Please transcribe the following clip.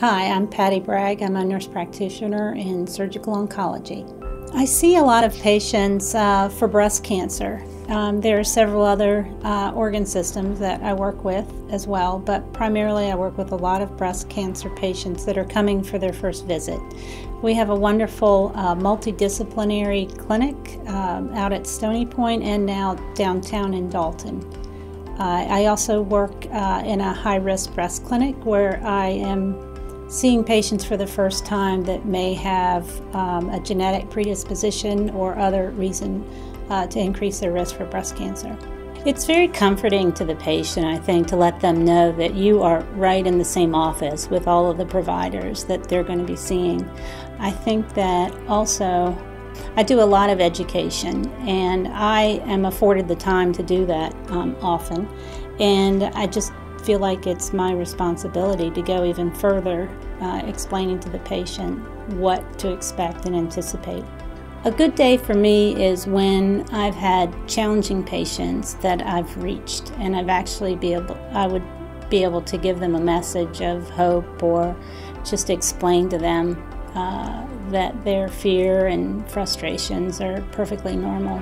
Hi, I'm Patty Bragg. I'm a nurse practitioner in surgical oncology. I see a lot of patients uh, for breast cancer. Um, there are several other uh, organ systems that I work with as well, but primarily I work with a lot of breast cancer patients that are coming for their first visit. We have a wonderful uh, multidisciplinary clinic um, out at Stony Point and now downtown in Dalton. I also work uh, in a high risk breast clinic where I am seeing patients for the first time that may have um, a genetic predisposition or other reason uh, to increase their risk for breast cancer. It's very comforting to the patient, I think, to let them know that you are right in the same office with all of the providers that they're going to be seeing. I think that also I do a lot of education, and I am afforded the time to do that um, often. And I just feel like it's my responsibility to go even further, uh, explaining to the patient what to expect and anticipate. A good day for me is when I've had challenging patients that I've reached and I've actually be able I would be able to give them a message of hope or just explain to them uh, that their fear and frustrations are perfectly normal.